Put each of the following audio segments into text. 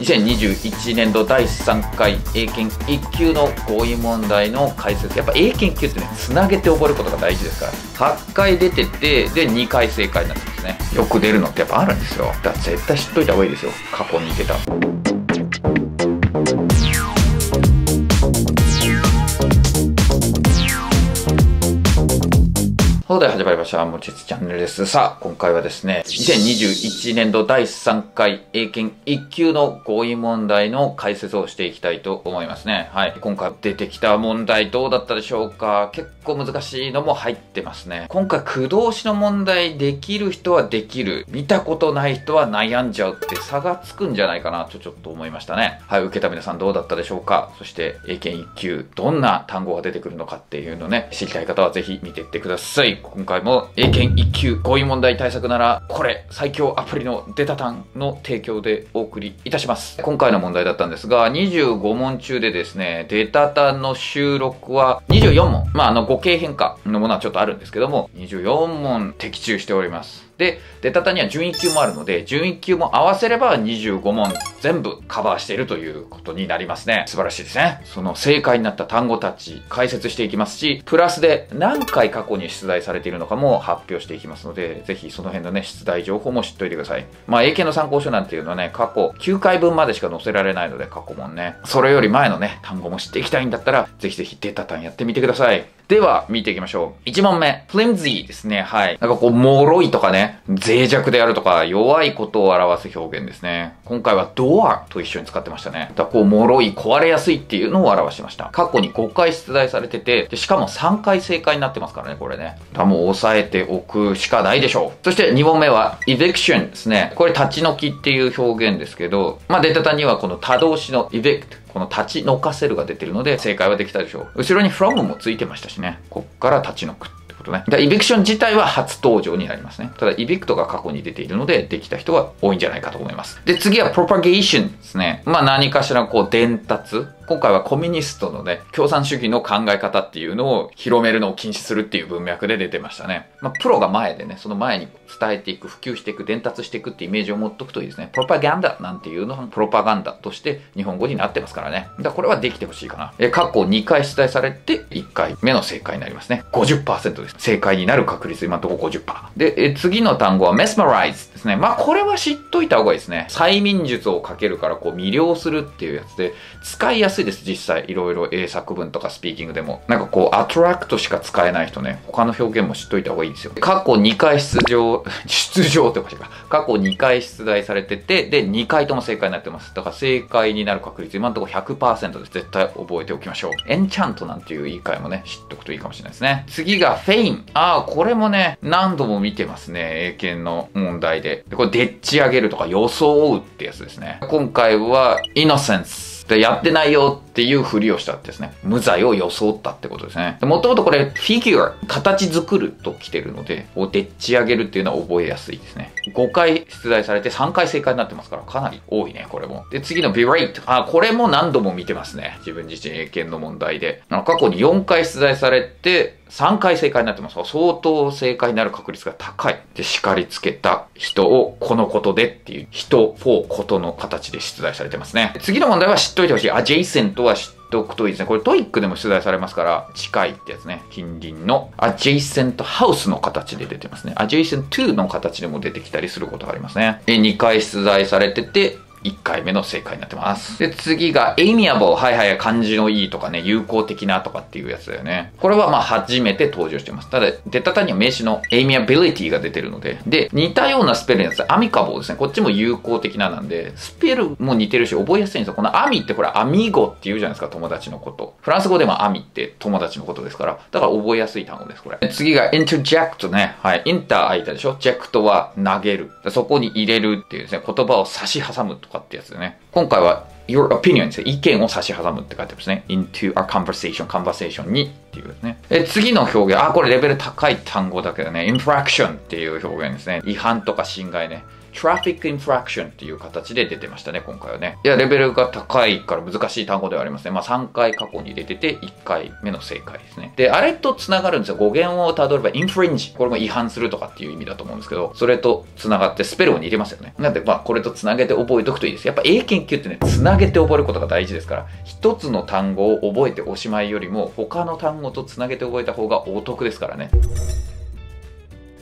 2021年度第3回英検1級の合意問題の解説。やっぱ英検1級ってねつなげて覚えることが大事ですから。8回出ててで2回正解になってますね。よく出るのってやっぱあるんですよ。だから絶対知っといた方がいいですよ。過去に出たそうで始まりました。もちつチャンネルです。さあ、今回はですね、2021年度第3回英検1級の合意問題の解説をしていきたいと思いますね。はい。今回出てきた問題どうだったでしょうか？結構難しいのも入ってますね。今回、駆動詞の問題できる人はできる。見たことない人は悩んじゃうって差がつくんじゃないかなとちょっと思いましたね。はい。受けた皆さんどうだったでしょうか？そして、英検1級、どんな単語が出てくるのかっていうのね、知りたい方はぜひ見ていってください。今回も英検1級語彙問題対策ならこれ最強アプリのデタタンの提供でお送りいたします。今回の問題だったんですが25問中でですねデタタンの収録は24問。まああの語形変化のものはちょっとあるんですけども24問的中しております。で、出たたには準1級もあるので、準1級も合わせれば25問全部カバーしているということになりますね。素晴らしいですね。その正解になった単語たち解説していきますし、プラスで何回過去に出題されているのかも発表していきますので、ぜひその辺のね、出題情報も知っておいてください。まあ、英検の参考書なんていうのはね、過去9回分までしか載せられないので、過去問ね。それより前のね、単語も知っていきたいんだったら、ぜひぜひデータ単やってみてください。では、見ていきましょう。1問目。flimsy ですね。はい。なんかこう、脆いとかね、脆弱であるとか、弱いことを表す表現ですね。今回はドアと一緒に使ってましたね。だこう、脆い、壊れやすいっていうのを表しました。過去に5回出題されてて、でしかも3回正解になってますからね、これね。だもう押さえておくしかないでしょう。そして2問目は、eviction ですね。これ、立ち退きっていう表現ですけど、まあ、データ単にはこの多動詞の evict この立ち退かせるが出てるので正解はできたでしょう。後ろに from もついてましたしね。こっから立ち退くってことね。で、イビクション自体は初登場になりますね。ただ、イビクトが過去に出ているので、できた人は多いんじゃないかと思います。で、次は propagation ですね。まあ何かしらこう伝達。今回はコミュニストのね、共産主義の考え方っていうのを広めるのを禁止するっていう文脈で出てましたね。まあ、プロが前でね、その前に伝えていく、普及していく、伝達していくってイメージを持っとくといいですね。プロパガンダなんていうのは、プロパガンダとして日本語になってますからね。だからこれはできてほしいかな。え、過去2回出題されて、1回目の正解になりますね。50%です。正解になる確率、今のとこ50%。で、え次の単語は mesmerize ですね。まあ、これは知っといた方がいいですね。催眠術をかけるから、こう魅了するっていうやつで、使いやすいです、実際。いろいろ英作文とかスピーキングでも。なんかこう、アトラクトしか使えない人ね、他の表現も知っといた方がいいですよ。過去2回出場、出場っておかしいか。過去2回出題されてて、で、2回とも正解になってます。だから正解になる確率、今のところ100%です。絶対覚えておきましょう。エンチャントなんていう言い換えもね、知っとくといいかもしれないですね。次がフェイン。ああ、これもね、何度も見てますね。英検の問題で。でこれ、でっち上げるとか装うってやつですね。今回は、 innocence。やってないよっていうふりをしたってですね。無罪を装ったってことですね。もともとこれ、フィギュア、形作ると来てるので、をでっち上げるっていうのは覚えやすいですね。5回出題されて3回正解になってますから、かなり多いね、これも。で、次の berate。あ、これも何度も見てますね。自分自身英検の問題で。過去に4回出題されて、3回正解になってます。相当正解になる確率が高い。で、叱りつけた人をこのことでっていう人、フォー、ことの形で出題されてますね。次の問題は知っといてほしい。アことは知っておくといいですね。これトイックでも出題されますから、近いってやつね。近隣の adjacent house の形で出てますね。 adjacent to の形でも出てきたりすることがありますね。で、2回出題されてて、1回目の正解になってます。で、次が amiable。はいはい、感じのいいとかね、友好的なとかっていうやつだよね。これはまあ初めて登場してます。ただ、出た単には名詞の amiability が出てるので、で、似たようなスペルのやつ、 amicable ですね。こっちも友好的ななんで、スペルも似てるし覚えやすいんですよ。この ami ってこれ amigo って言うじゃないですか、友達のこと。フランス語でも ami って友達のことですから、だから覚えやすい単語です、これ。次が interject ね。はい。 inter 間でしょ？ ject は投げる。そこに入れるっていうですね、言葉を差し挟むとかってやつでね。今回は your opinion です意見を差し挟むって書いてますね。into a conversation, conversation にっていうね。え次の表現、あ、これレベル高い単語だけどね、infraction っていう表現ですね。違反とか侵害ね。Traffic infraction っていう形で出てましたね、今回はね。いや、レベルが高いから難しい単語ではありますね。まあ、3回過去に出てて、1回目の正解ですね。で、あれと繋がるんですよ。語源をたどれば infringe。これも違反するとかっていう意味だと思うんですけど、それと繋がってスペルも似てますよね。なんで、まあ、これと繋げて覚えておくといいです。やっぱ英検級ってね、繋げて覚えることが大事ですから、一つの単語を覚えておしまいよりも、他の単語と繋げて覚えた方がお得ですからね。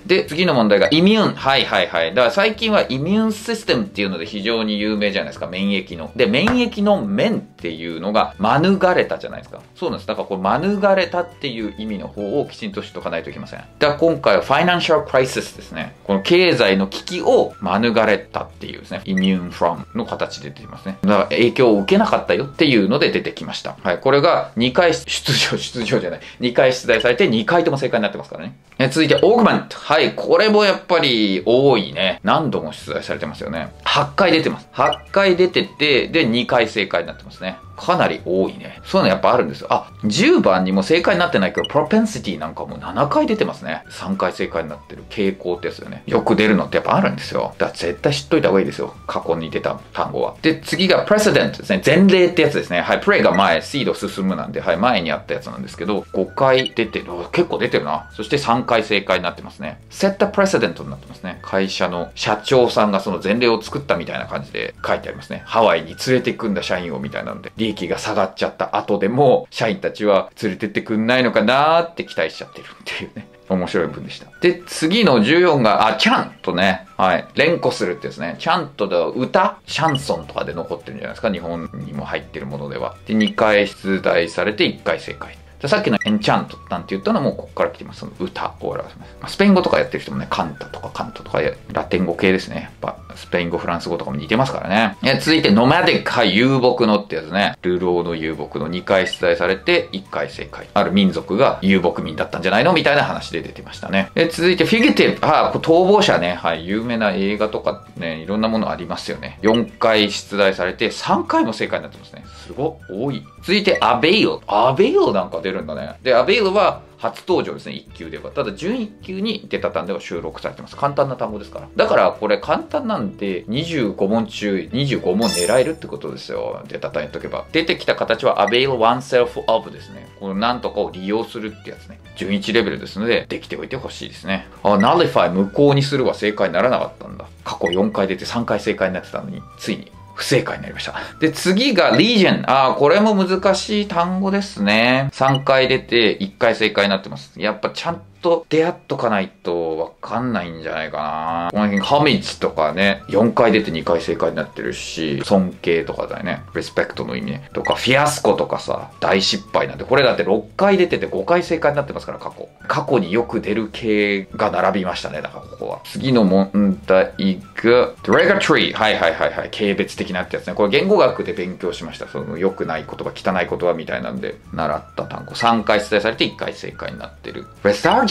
で、次の問題がイミューン。はいはいはい。だから最近はイミューンシステムっていうので非常に有名じゃないですか。免疫の。で、免疫の面っていうのが免れたじゃないですか。そうなんです。だからこれ免れたっていう意味の方をきちんと知っておかないといけません。だから今回はファイナンシャルクライシスですね。この経済の危機を免れたっていうですね。イミューンフロムの形で出てきますね。だから影響を受けなかったよっていうので出てきました。はい。これが2回出場、出場じゃない。2回出題されて2回とも正解になってますからね。え続いて、オーグマント。はい。いこれもやっぱり多いね。何度も出題されてますよね。8回出てます。8回出てて、で、2回正解になってますね。かなり多いね。そういうのやっぱあるんですよ。あ、10番にも正解になってないけど、プロペンシティなんかもう7回出てますね。3回正解になってる傾向ってやつだよね。よく出るのってやっぱあるんですよ。だから絶対知っといた方がいいですよ。過去に出た単語は。で、次がプレセデントですね。前例ってやつですね。はい。プレイが前、シード進むなんで、はい。前にあったやつなんですけど、5回出てる。結構出てるな。そして3回正解になってますね。セッタプレセデントになってますね。会社の社長さんがその前例を作ったみたいな感じで書いてありますね。ハワイに連れてくんだ社員をみたいなので、利益が下がっちゃった後でも、社員たちは連れてってくんないのかなーって期待しちゃってるっていうね。面白い文でした。で、次の14が、あ、ちゃんとね、はい、連呼するってですね、ちゃんとだ、歌、シャンソンとかで残ってるんじゃないですか、日本にも入ってるものでは。で、2回出題されて1回正解。さっきのエンチャントなんて言ったのもここから来てます。その歌を表します。スペイン語とかやってる人もね、カンタとかカントとかラテン語系ですね。やっぱスペイン語、フランス語とかも似てますからね。え続いて、ノマディック、はい、遊牧のってやつね。ルローの遊牧の2回出題されて1回正解。ある民族が遊牧民だったんじゃないのみたいな話で出てましたね。え続いて、フィギュティブ、あ、逃亡者ね。はい、有名な映画とかね、いろんなものありますよね。4回出題されて3回も正解になってますね。すごい多い。続いて、アベイル。アベイルなんかで出るんだね。で、アベイルは、初登場ですね、1級では。ただ、準1級に出た単では収録されてます。簡単な単語ですから。だから、これ簡単なんで、25問中25問狙えるってことですよ。出た単やっとけば。出てきた形は avail oneself of ですね。このなんとかを利用するってやつね。準1レベルですので、できておいてほしいですね。あ、nullify 無効にするは正解にならなかったんだ。過去4回出て3回正解になってたのに、ついに不正解になりました。で、次が Legion。ああ、これも難しい単語ですね。3回出て1回正解になってます。やっぱちゃんと出会っとかないとわかんないんじゃないかな。この辺、ハミチとかね、4回出て2回正解になってるし、尊敬とかだよね。リスペクトの意味ね。とか、フィアスコとかさ、大失敗なんで、これだって6回出てて5回正解になってますから、過去。過去によく出る系が並びましたね、だからここは。次の問題が、derogatory。はいはいはいはい。軽蔑的なってやつね。これ言語学で勉強しました。その良くない言葉、汚い言葉みたいなんで、習った単語。3回出題されて1回正解になってる。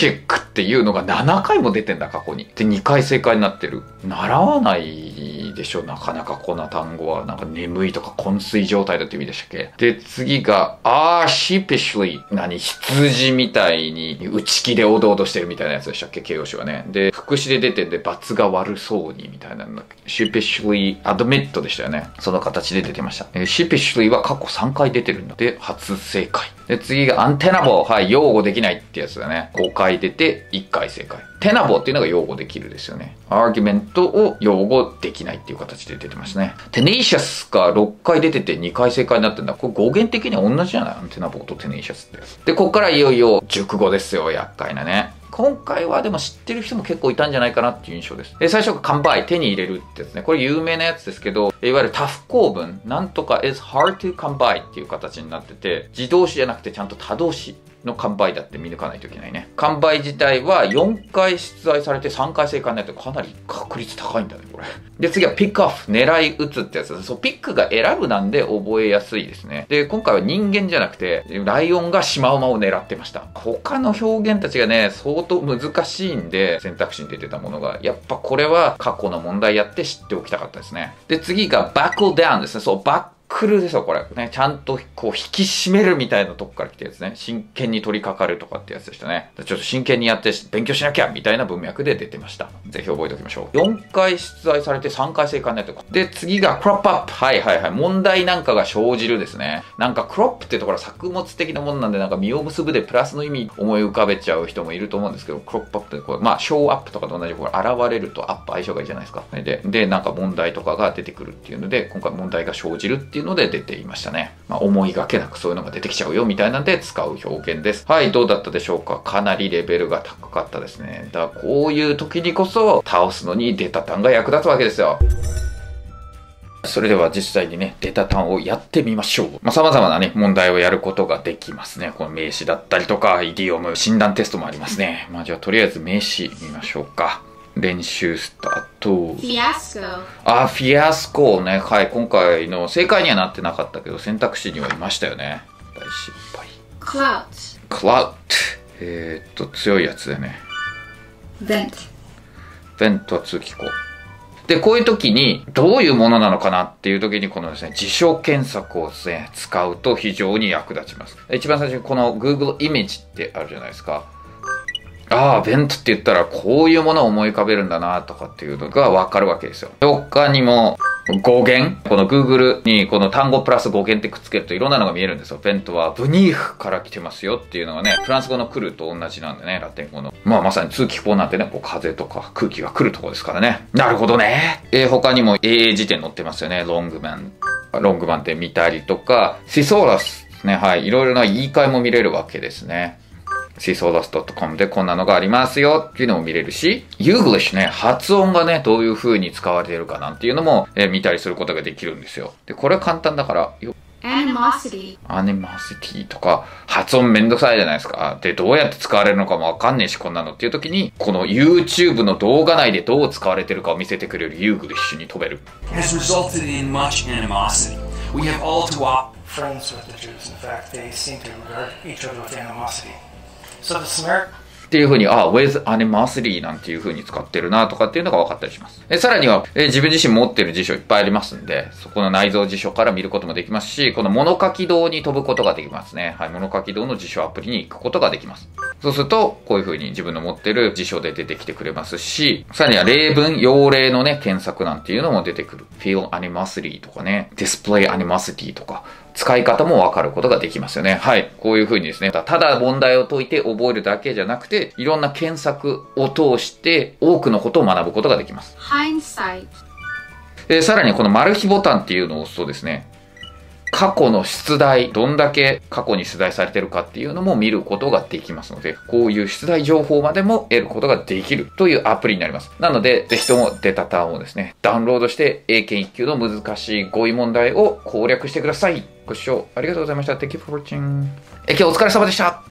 Lethargic っていうのが7回も出てんだ、過去に。で、2回正解になってる。習わないでしょ、なかなかこんな単語は。なんか眠いとか昏睡状態だって意味でしたっけで、次が、あー、sheepishly。何羊みたいに内気でおどおどしてるみたいなやつでしたっけ形容詞はね。で、副詞で出てんで、罰が悪そうにみたいなの。sheepishly admit でしたよね。その形で出てました。えー、sheepishly は過去3回出てるんだ。で、初正解。で、次がアンテナボ。はい、擁護できないってやつだね。5回出て1回正解。テナボっていうのが擁護できるですよね。アーギュメントを擁護できないっていう形で出てますね。テネイシャスが6回出てて2回正解になってんだ。これ語源的には同じじゃない？アンテナボとテネイシャスって。で、こっからいよいよ熟語ですよ。厄介なね。今回はでも知ってる人も結構いたんじゃないかなっていう印象です。え、最初が完売、手に入れるってやつね。これ有名なやつですけど、いわゆるタフ構文、なんとか is hard to come by っていう形になってて、自動詞じゃなくてちゃんと多動詞の完売だって見抜かないといけないね。完売自体は4回出題されて3回正解になってかなり確率高いんだね、これ。で、次はピックオフ、狙い撃つってやつです。そう、ピックが選ぶなんで覚えやすいですね。で、今回は人間じゃなくて、ライオンがシマウマを狙ってました。他の表現たちがね、相当難しいんで、選択肢に出てたものが、やっぱこれは過去の問題やって知っておきたかったですね。で、次がバックルダウンですね。そう、バックルですよ、これ。ね、ちゃんとこう引き締めるみたいなとこから来たやつね。真剣に取り掛かるとかってやつでしたね。ちょっと真剣にやって勉強しなきゃみたいな文脈で出てました。ぜひ覚えておきましょう。4回出題されて3回正解になってで、次がクロップアップ。はいはいはい。問題なんかが生じるですね。なんかクロップってところは作物的なもんなんで、なんか実を結ぶでプラスの意味思い浮かべちゃう人もいると思うんですけど、クロップアップってこれ、まあ、ショーアップとかと同じ、これ、現れるとアップ相性がいいじゃないですか。で、で、なんか問題とかが出てくるっていうので、今回問題が生じるっていうていうので出ていましたね。まあ、思いがけなくそういうのが出てきちゃうよみたいなんで使う表現です。はい、どうだったでしょうか？かなりレベルが高かったですね。だからこういう時にこそ倒すのにデータ単が役立つわけですよ。それでは実際にね、データ単をやってみましょう。まあ、様々なね、問題をやることができますね。この名詞だったりとか、イディオム、診断テストもありますね。まあ、じゃあとりあえず名詞見ましょうか。練習スタート。フィアスコ。あ、フィアスコね。はい、今回の正解にはなってなかったけど、選択肢にはいましたよね。大失敗。クラウト。クラウト。えー、っと、強いやつだよね。ベント。ベントは通気口。で、こういう時に、どういうものなのかなっていう時に、このですね、辞書検索をですね、使うと非常に役立ちます。一番最初にこの Google イメージってあるじゃないですか。ああ、ベントって言ったらこういうものを思い浮かべるんだなとかっていうのがわかるわけですよ。他にも、語源？この Google にこの単語プラス語源ってくっつけるといろんなのが見えるんですよ。ベントはブニーフから来てますよっていうのがね、フランス語の来ると同じなんでね、ラテン語の。まあまさに通気口なんてね、こう風とか空気が来るとこですからね。なるほどね。えー、他にも AA 辞典載ってますよね。ロングマン。Longman って見たりとか、シソーラスね、はい。いろいろな言い換えも見れるわけですね。 Thesaurus.com でこんなのがありますよっていうのも見れるし、 YouGlish ね、発音がね、どういう風に使われているかなんていうのも、えー、見たりすることができるんですよ。で、これは簡単だから、よ animosity。animosity とか、発音めんどくさいじゃないですか。で、どうやって使われるのかもわかんねえし、こんなのっていう時に、この YouTube の動画内でどう使われてるかを見せてくれる YouGlish に飛べる。has resulted in much animosity. We have all too often friends with the Jews. In fact, they seem to regard each other with animosity. So the Samaritan っていうふうに、あ、with animosity なんていうふうに使ってるなとかっていうのが分かったりします。えさらには、え自分自身持ってる辞書いっぱいありますんで、そこの内蔵辞書から見ることもできますし、この物書き堂に飛ぶことができますね。はい、物書き堂の辞書アプリに行くことができます。そうすると、こういうふうに自分の持ってる辞書で出てきてくれますし、さらには例文、用例のね、検索なんていうのも出てくる。feel animosity とかね、display animosity とか、使い方もわかることができますよね。はい。こういう風にですね、ただ問題を解いて覚えるだけじゃなくて、いろんな検索を通して多くのことを学ぶことができます。hindsight で、さらにこのマル秘ボタンっていうのを押すとですね、過去の出題、どんだけ過去に出題されてるかっていうのも見ることができますので、こういう出題情報までも得ることができるというアプリになります。なので、ぜひともデータターンをですね、ダウンロードして英検1級の難しい語彙問題を攻略してください。ご視聴ありがとうございました。Thank you for watching. え、今日お疲れ様でした。